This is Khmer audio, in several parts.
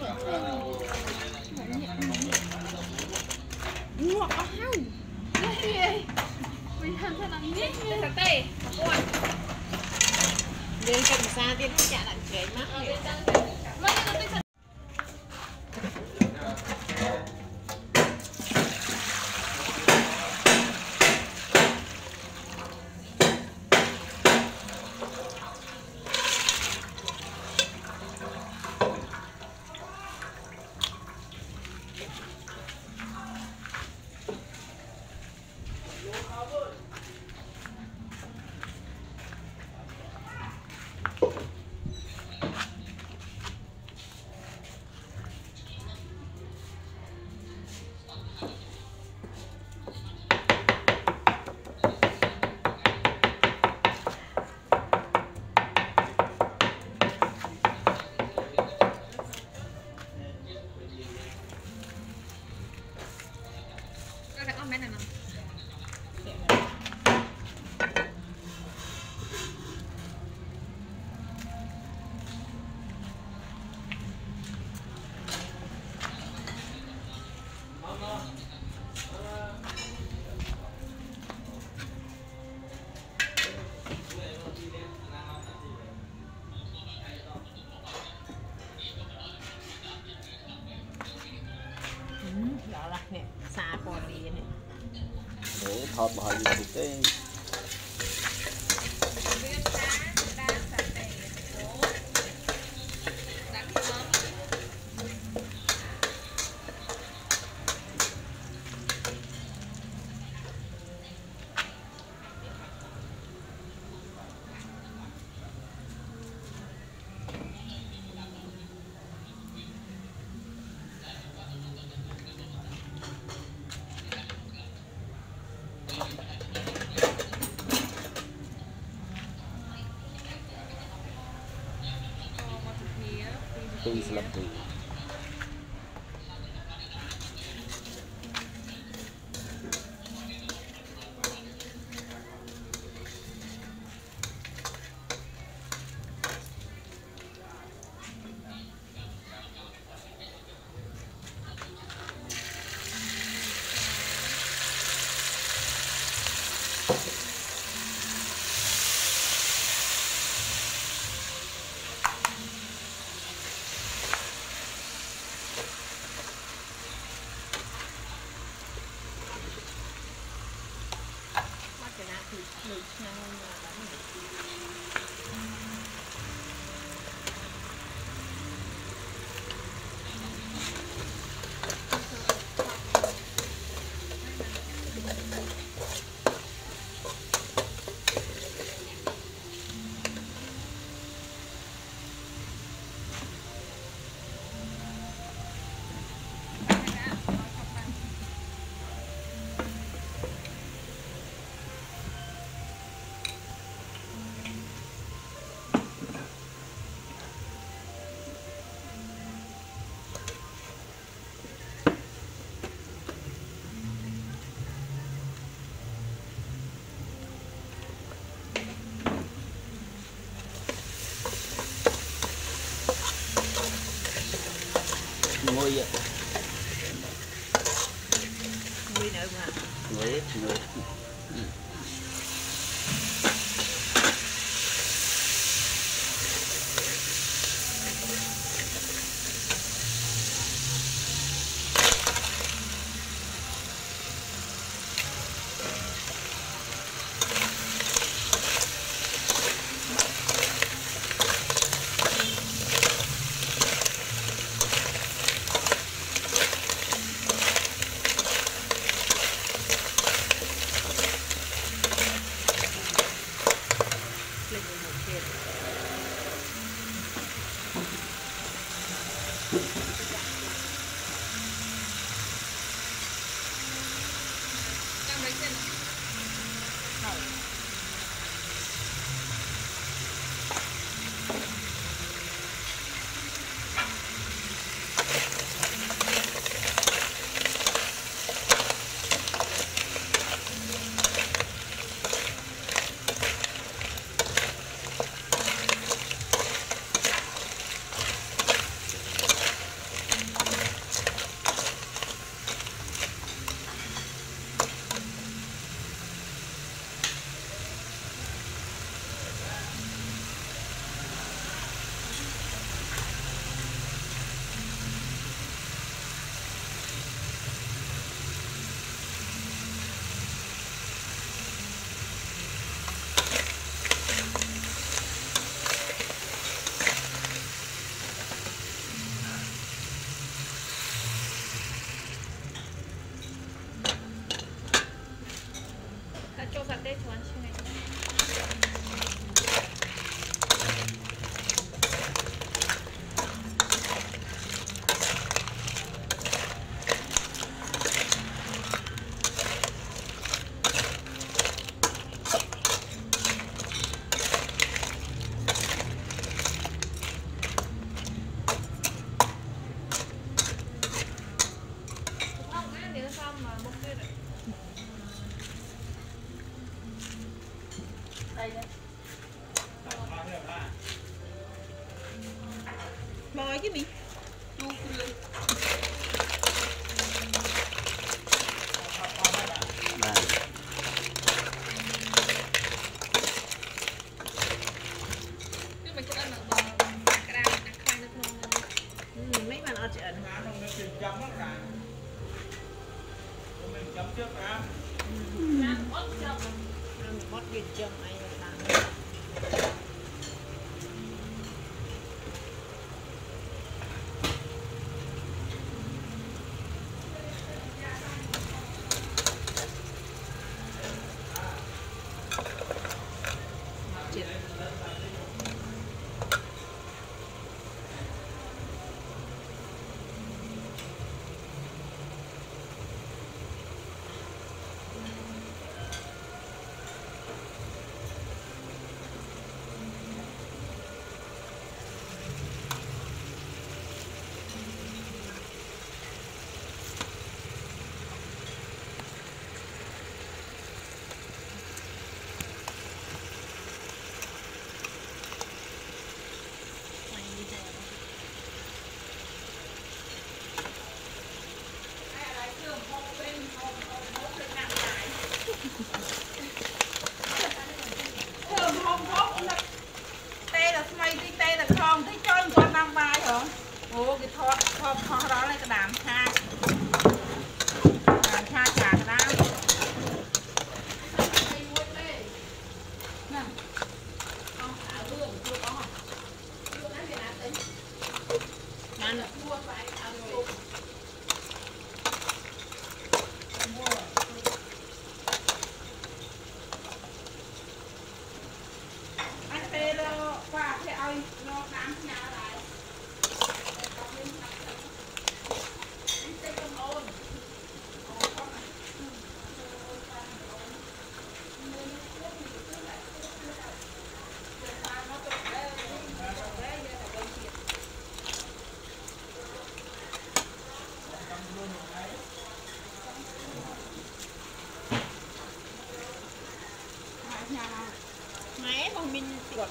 Ủa, không Cái gì Mình thân thân là nhét như thật tê Đường cần xa tiên nó chả lạnh kể mắt Vâng, cái tôi thật Có bahagi natin. ពីស្有钱人买。 ងុ ចូលសាត់ទេច្រើនឆ្ងាញ់ không á nếu xong nhưng mà cái ăn ở bờ cái đào ăn khoai nước ngon luôn mấy bạn ở chợ ណាក្នុងនេះគឺចាំហ្នឹងណាខ្ញុំចាំ trước ណា ăn ớt chậm ăn mót việt châm ấy là làm không hốt tê là mày đi tê là không thấy trơn con năm vai hả ủa cái thọt thọt thọt đó là cái đàm cha đàm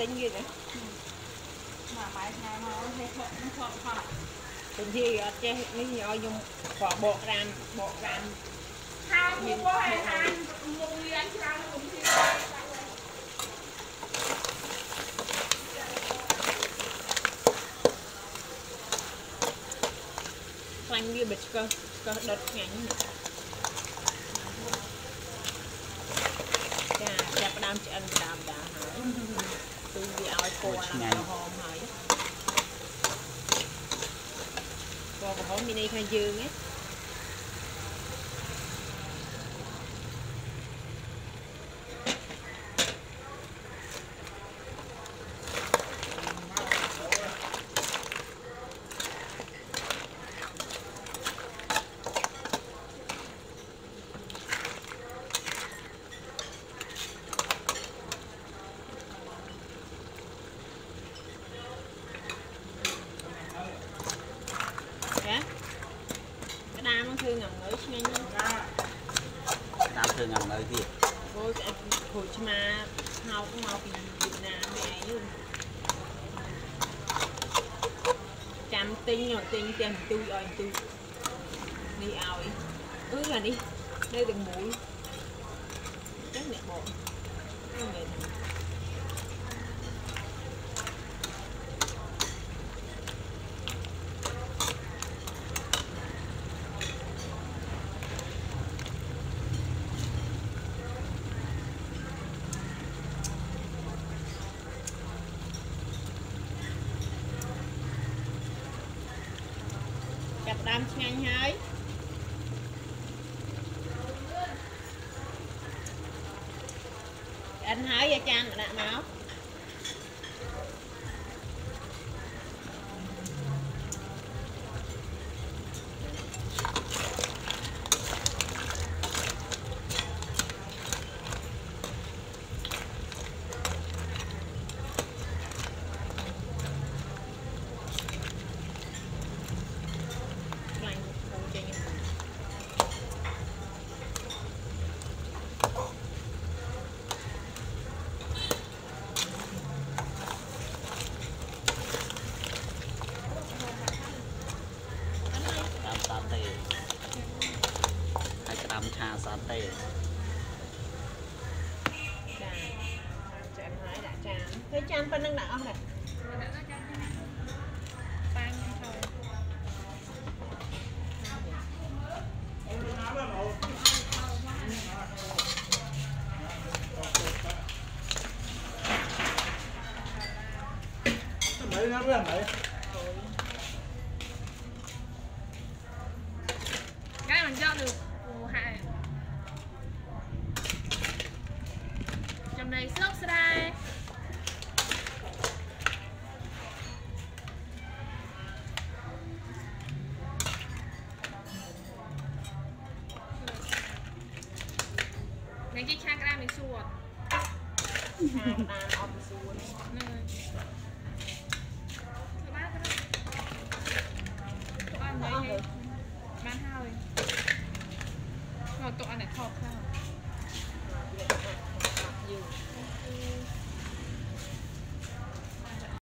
ទិញទៀតមកម៉ែស្នាមកហេតុខ្ញុំខកខកទិញទៀតអត់ចេះនេះឲ្យខ្ញុំបបកក្រានបកក្រានខាងខ្ញុំឲ្យហានមុខវាច្រើនខ្ញុំទៀតខ្លាញ់វាបើឆ្កឹះឆ្កឹះដុតខ្ញាញ់ចាចាប់ដើមឆ្អិនដើមដាហើយ bịch cơ cơ đột ngắn Chà, chà bà đam chị ăn bà đam đã hả Tôi đi ao cô làm cho hòm hỏi Cô có hòm mini khai dương á ចាក្តាមនឹងធ្វើងងើយឆ្ងាញ់ណាស់ តាម ធ្វើងាំងនៅទៀតព្រោះស្អែកគ្រូឆ្មាហៅមកពីវៀតណាមនេះឯងចាំទិញយកទិញផ្ទះបន្ទូចឲ្យបន្ទូចនេះឲ្យអឺអានេះនៅទាំងមូលចឹងអ្នកបងអឺមែនចាប់ ដើមឆ្ងាញ់ហើយអិនហើយអាចារ្យដាក់មក ឆាសាតេចាចានហើយដាក់ចានហើយចានប៉ុណ្្នឹងដាក់អស់ដែរប៉ាញ់ចូល Này cái chang ra mình xua ឆាតាមអត់សួរ Nè Thôi bác thôi Tụi ăn đấy Bán hao rồi Rồi tụi ăn này thọt sao